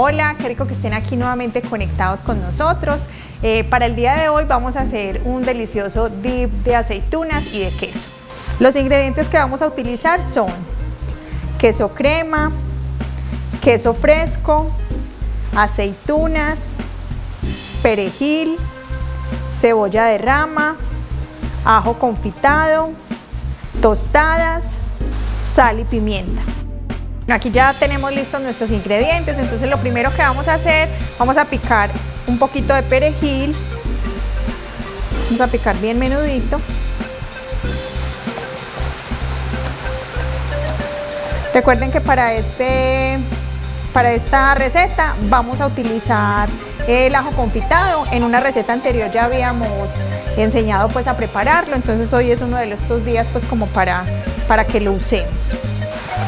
Hola, qué rico que estén aquí nuevamente conectados con nosotros. Eh, para el día de hoy vamos a hacer un delicioso dip de aceitunas y de queso. Los ingredientes que vamos a utilizar son queso crema, queso fresco, aceitunas, perejil, cebolla de rama, ajo confitado, tostadas, sal y pimienta. Aquí ya tenemos listos nuestros ingredientes, entonces lo primero que vamos a hacer, vamos a picar un poquito de perejil, vamos a picar bien menudito. Recuerden que para, este, para esta receta vamos a utilizar el ajo confitado. En una receta anterior ya habíamos enseñado pues a prepararlo, entonces hoy es uno de estos días pues como para, para que lo usemos.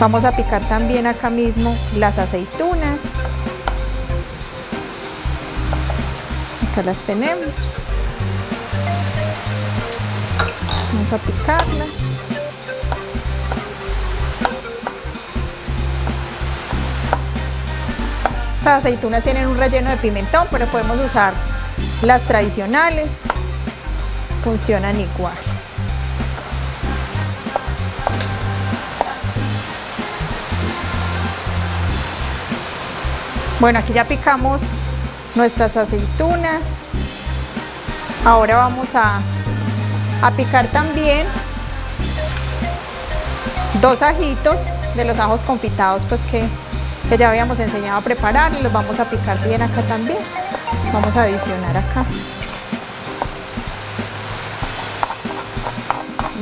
Vamos a picar también acá mismo las aceitunas. Acá las tenemos. Vamos a picarlas. Estas aceitunas tienen un relleno de pimentón, pero podemos usar las tradicionales. Funcionan igual. Bueno, aquí ya picamos nuestras aceitunas. Ahora vamos a, picar también dos ajitos de los ajos confitados pues que, que ya habíamos enseñado a preparar y los vamos a picar bien acá también. Vamos a adicionar acá.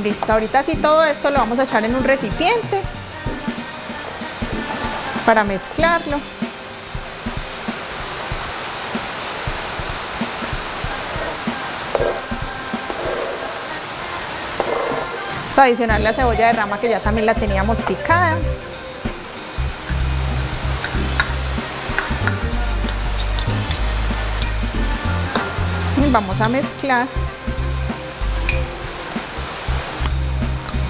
Listo, ahorita sí todo esto lo vamos a echar en un recipiente para mezclarlo. A adicionar la cebolla de rama que ya también la teníamos picada. Y vamos a mezclar.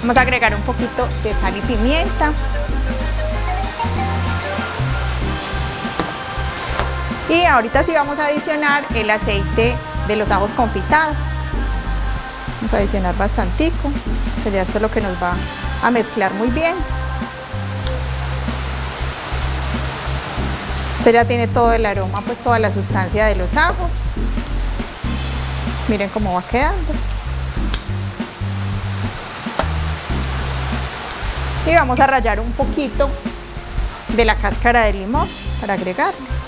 Vamos a agregar un poquito de sal y pimienta. Y ahorita sí vamos a adicionar el aceite de los ajos confitados. Vamos a adicionar bastantico ya esto es lo que nos va a mezclar muy bien. Este ya tiene todo el aroma, pues toda la sustancia de los ajos. Miren cómo va quedando. Y vamos a rallar un poquito de la cáscara de limón para agregarle.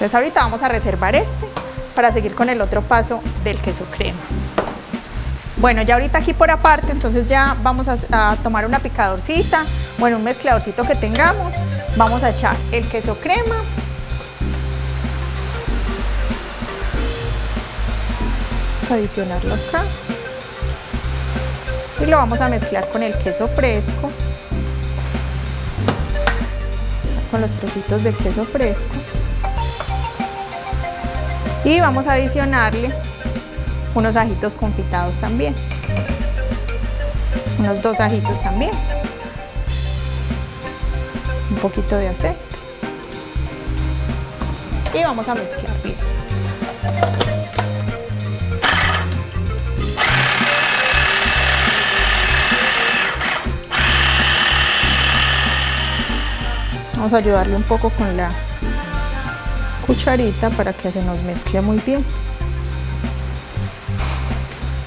Entonces ahorita vamos a reservar este para seguir con el otro paso del queso crema. Bueno, ya ahorita aquí por aparte, entonces ya vamos a, tomar una picadorcita, bueno, un mezcladorcito que tengamos. Vamos a echar el queso crema. Vamos a adicionarlo acá. Y lo vamos a mezclar con el queso fresco. Con los trocitos de queso fresco y vamos a adicionarle unos ajitos confitados también. Unos dos ajitos también. Un poquito de aceite. Y vamos a mezclar bien. Vamos a ayudarle un poco con la cucharita para que se nos mezcle muy bien.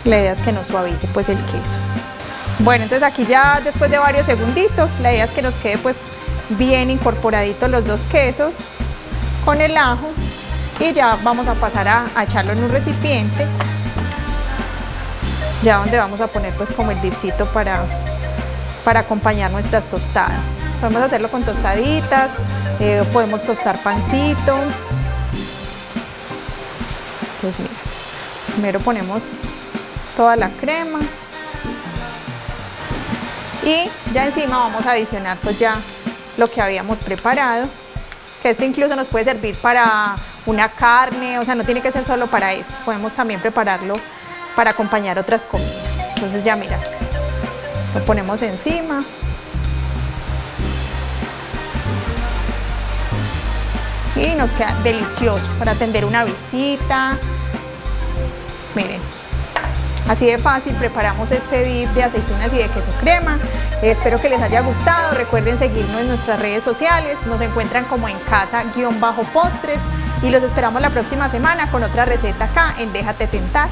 La idea es que nos suavice pues el queso. Bueno, entonces aquí ya después de varios segunditos, la idea es que nos quede pues bien incorporaditos los dos quesos con el ajo y ya vamos a pasar a, echarlo en un recipiente ya donde vamos a poner pues como el dipcito para, para acompañar nuestras tostadas. Podemos hacerlo con tostaditas, eh, podemos tostar pancito. Pues mira, primero ponemos toda la crema y ya encima vamos a adicionar pues ya lo que habíamos preparado que este incluso nos puede servir para una carne, o sea no tiene que ser solo para esto, podemos también prepararlo para acompañar otras comidas. Entonces ya mira, lo ponemos encima. Y nos queda delicioso para atender una visita. Así de fácil preparamos este dip de aceitunas y de queso crema. espero que les haya gustado. Recuerden seguirnos en nuestras redes sociales. Nos encuentran como en casa-postres. Y los esperamos la próxima semana con otra receta acá en Déjate Tentar.